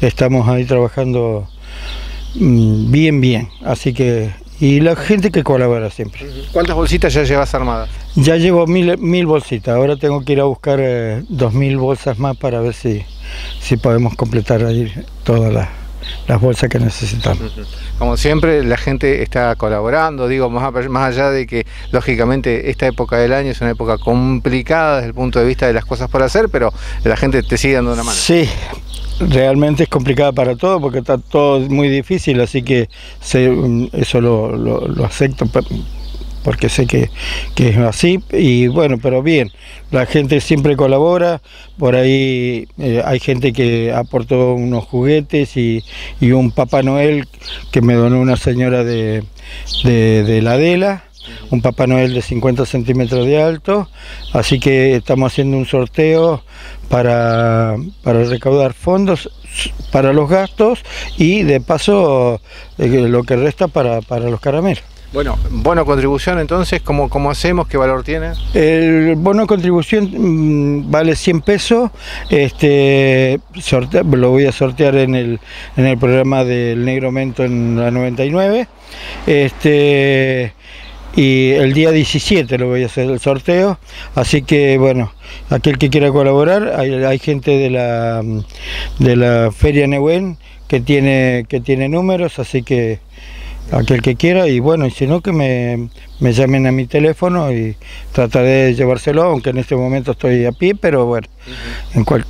estamos ahí trabajando mm, bien, bien. Así que, y la gente que colabora siempre. ¿Cuántas bolsitas ya llevas armadas? Ya llevo mil, mil bolsitas, ahora tengo que ir a buscar eh, dos mil bolsas más para ver si, si podemos completar ahí todas las, las bolsas que necesitamos. Como siempre, la gente está colaborando, digo, más, más allá de que lógicamente esta época del año es una época complicada desde el punto de vista de las cosas por hacer, pero la gente te sigue dando una mano. Sí, realmente es complicada para todo porque está todo muy difícil, así que se- eso lo, acepto porque sé que, es así. Y bueno, pero bien, la gente siempre colabora, por ahí eh, hay gente que aportó unos juguetes y, y un Papá Noel que me donó una señora de, de, de la Adela un Papá Noel de 50 centímetros de alto, así que estamos haciendo un sorteo para, para recaudar fondos para los gastos y de paso eh, lo que resta para, para los caramelos. Bueno, bono contribución entonces, ¿cómo, cómo hacemos? ¿Qué valor tiene? El bono contribución mm, vale 100 pesos, este, sorte- lo voy a sortear en el, en el programa del Negro Mento en la 99. Este, y el día 17 lo voy a hacer el sorteo, así que bueno, aquel que quiera colaborar, hay, hay gente de la, mm, de la Feria Neuén que tiene, que tiene números, así que aquel que quiera y bueno, y si no que me, me llamen a mi teléfono y trataré de llevárselo, aunque en este momento estoy a pie, pero bueno, en cual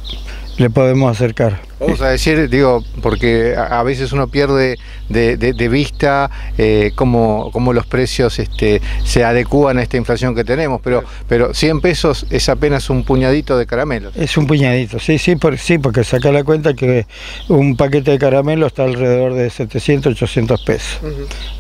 le podemos acercar. Vamos a decir, digo, porque a veces uno pierde de, de- de vista eh, cómo, cómo los precios este, se adecúan a esta inflación que tenemos, pero, pero 100 pesos es apenas un puñadito de caramelos. Es un puñadito, sí, sí, por, sí, porque saca la cuenta que un paquete de caramelo está alrededor de 700, 800 pesos.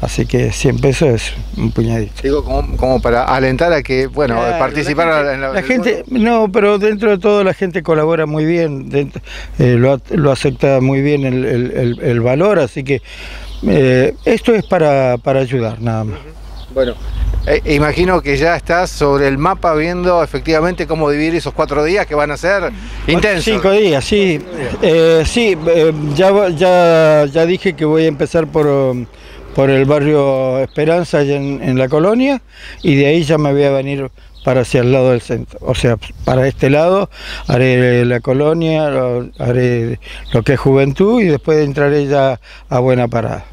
Así que 100 pesos es un puñadito. Digo, como, como para alentar a que, bueno, Claro, participar la gente, en la, la gente- no, pero dentro de todo la gente colabora muy bien, dentro- eh, lo, lo acepta muy bien el, el- valor, así que eh, esto es para, para ayudar nada más. Bueno, eh, imagino que ya estás sobre el mapa viendo efectivamente cómo dividir esos cuatro días que van a ser intensos. Cinco días, sí. Eh, sí, eh, ya, ya, ya dije que voy a empezar por, por el barrio Esperanza, allá en, en la colonia, y de ahí ya me voy a venir para hacia el lado del centro. O sea, para este lado haré la colonia, lo- haré lo que es juventud y después entraré ya a Buena Parada.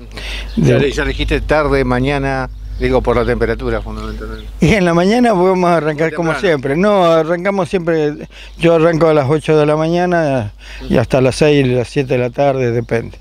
Ya, ya dijiste tarde, mañana, digo por la temperatura fundamentalmente. Y en la mañana vamos a arrancar como siempre. No, arrancamos siempre, yo arranco a las 8 de la mañana y hasta las 6, las 7 de la tarde, depende.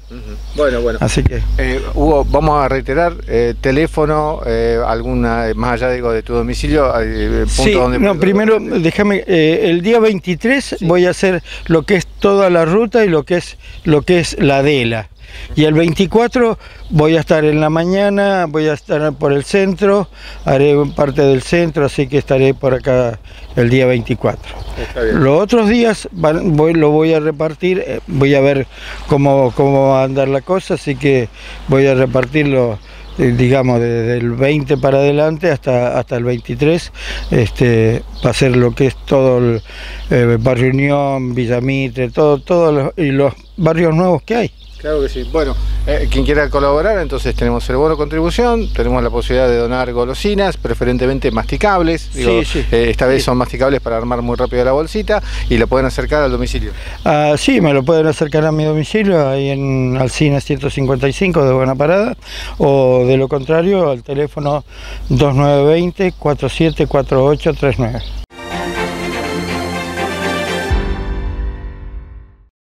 Bueno, bueno. Así que, Eh, Hugo, vamos a reiterar, eh, teléfono, eh, alguna, más allá digo, de tu domicilio, punto sí, donde... no, primero déjame, el día 23 voy a hacer lo que es toda la ruta y lo que es, lo que es la Adela. Y el 24 voy a estar en la mañana, voy a estar por el centro, haré parte del centro, así que estaré por acá el día 24. Está bien. Los otros días van- voy- lo voy a repartir, eh, voy a ver cómo, cómo va a andar la cosa, así que voy a repartirlo, eh, digamos, desde el 20 para adelante hasta, hasta el 23, este, va a ser lo que es todo el eh, Barrio Unión, Villamitre, todo, todos los, y los barrios nuevos que hay. Claro que sí. Bueno, eh, quien quiera colaborar, entonces tenemos el bono contribución, tenemos la posibilidad de donar golosinas, preferentemente masticables. Digo, Sí, sí. eh, esta vez son masticables para armar muy rápido la bolsita y la pueden acercar al domicilio. Ah, sí, me lo pueden acercar a mi domicilio, ahí en Alcina 155 de Buena Parada, o de lo contrario al teléfono 2920 474839.